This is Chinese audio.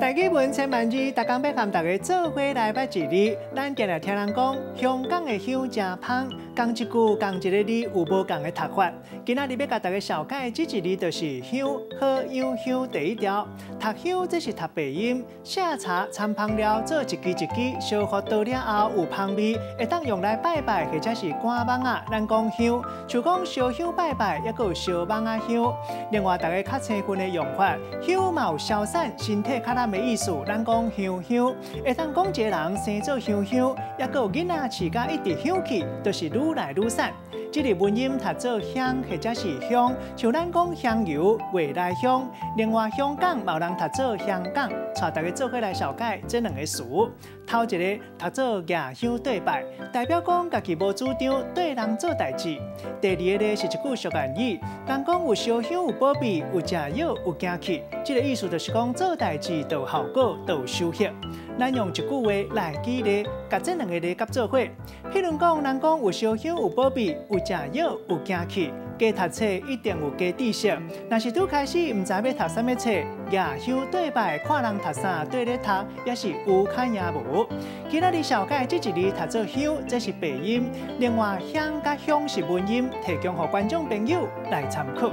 大基本千万字，大家要和大家做伙来捌一字。咱今日听人讲，香港的香真香，讲一句讲一个字有无共的读法。今仔日要甲大家小解这一字，就是香，和香香第一条。读香这是读鼻音，写茶参香料做一支一支，烧火到了后有香味，会当用来拜拜或者是挂蚊啊。咱讲香，就讲烧香拜拜，也有烧蚊啊香。另外，大家较清分的用法，香嘛有消散身体较难。的意思，咱讲香香，会当讲一个人生做香香，也有囡仔饲甲一直香气，就是愈来愈散。这个文音读做香或者是香，像咱讲香油、未来香。另外香港某人读做香港，带大家做伙来小解这两个词。头一个读做亚香对拜，代表讲家己无主张对人做代志。第二个是一句俗谚语，人讲有烧香有保庇，有食药有惊气。这个意思就是讲做代志都有效果，都有收获。咱用一句话来举例，甲这两个例夹做伙。譬如讲，人讲有烧香有保庇，有食药有惊气。加读册一定有加知识。若是拄开始唔知要读啥物册，亚香对白看人读啥对咧读，也是有看也无。今仔日小解这一字读做香，这是鼻音；另外香甲香是文音，提供给观众朋友来参考。